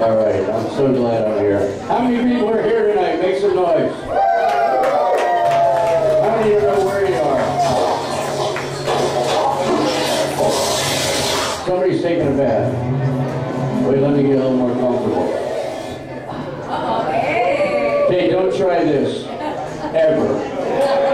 All right, I'm so glad I'm here. How many people are here tonight? Make some noise. How many of you know where you are? Somebody's taking a bath. Wait, let me get a little more comfortable. Okay, don't try this. Ever.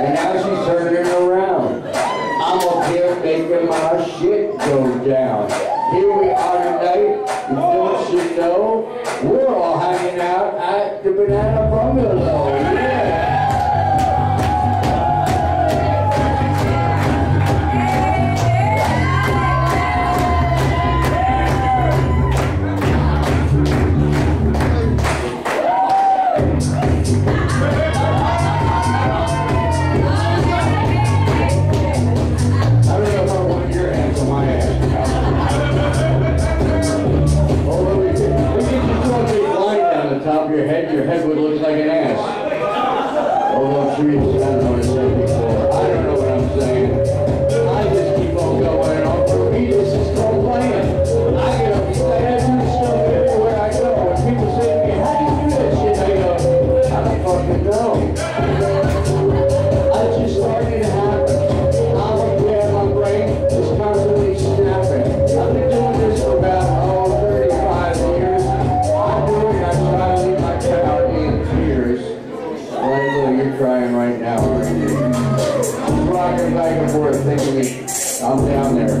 And now she's turning around. I'm up here making my shit go down. Here we are tonight, don't you know? We're all hanging out at the Banana Bungalow. down there.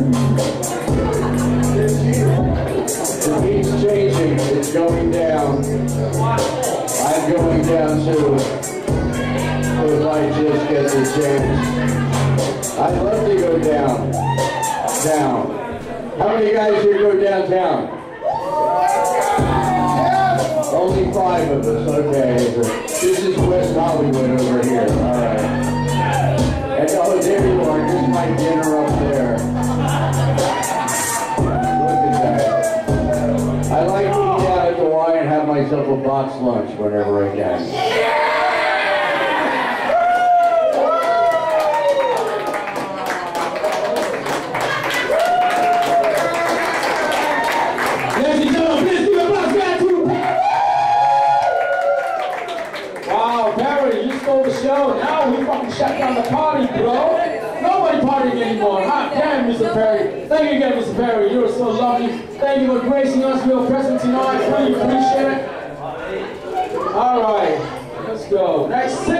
the heat's changing. It's going down. I'm going down too. If I just get the chance, I'd love to go down. Down. How many guys here go downtown? Only five of us, okay. This is West Hollywood over here. myself a box lunch whenever I can. Wow, Barry, you stole the show. Now we fucking shut down the party, bro anymore. Hot damn, Mr. Perry. Thank you again, Mr. Perry. You are so lovely. Thank you for gracing us with your presence tonight. Really appreciate it. All right, let's go. Next.